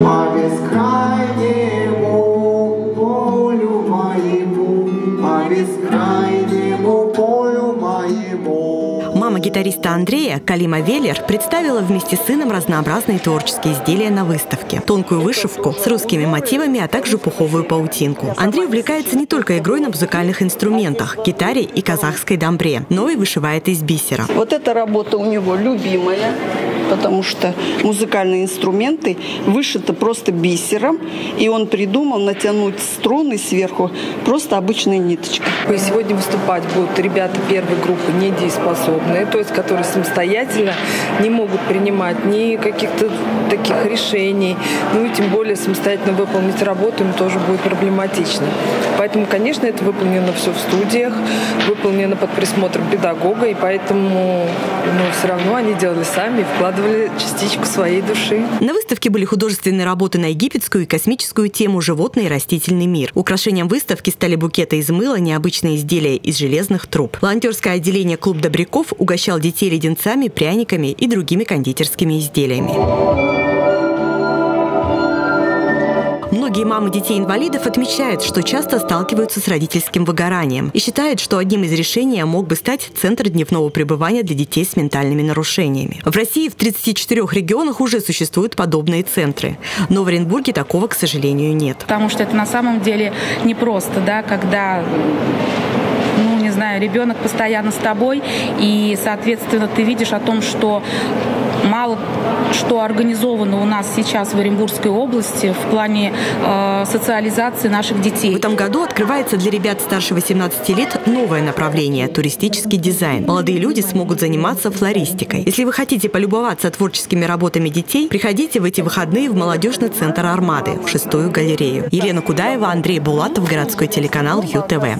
По бескрайнему полю моему, по бескрайнему Мама гитариста Андрея, Калима Веллер, представила вместе с сыном разнообразные творческие изделия на выставке. Тонкую вышивку с русскими мотивами, а также пуховую паутинку. Андрей увлекается не только игрой на музыкальных инструментах, гитаре и казахской дамбре, но и вышивает из бисера. Вот эта работа у него любимая потому что музыкальные инструменты вышиты просто бисером, и он придумал натянуть струны сверху просто обычной ниточкой. И сегодня выступать будут ребята первой группы недееспособные, то есть которые самостоятельно не могут принимать ни каких-то таких решений, ну и тем более самостоятельно выполнить работу им тоже будет проблематично. Поэтому, конечно, это выполнено все в студиях, выполнено под присмотром педагога, и поэтому ну, все равно они делали сами и вкладывали частичку своей души. На выставке были художественные работы на египетскую и космическую тему «Животный и растительный мир». Украшением выставки стали букеты из мыла, необычные изделия из железных труб. Волонтерское отделение «Клуб добряков» угощал детей леденцами, пряниками и другими кондитерскими изделиями. Многие мамы детей-инвалидов отмечают, что часто сталкиваются с родительским выгоранием и считают, что одним из решений мог бы стать Центр дневного пребывания для детей с ментальными нарушениями. В России в 34 регионах уже существуют подобные центры, но в Оренбурге такого, к сожалению, нет. Потому что это на самом деле непросто, да, когда ну, не знаю, ребенок постоянно с тобой, и, соответственно, ты видишь о том, что мало что организовано у нас сейчас в Оренбургской области в плане э, социализации наших детей. В этом году открывается для ребят старше 18 лет новое направление – туристический дизайн. Молодые люди смогут заниматься флористикой. Если вы хотите полюбоваться творческими работами детей, приходите в эти выходные в молодежный центр «Армады» в шестую галерею. Елена Кудаева, Андрей Булатов, городской телеканал ЮТВ.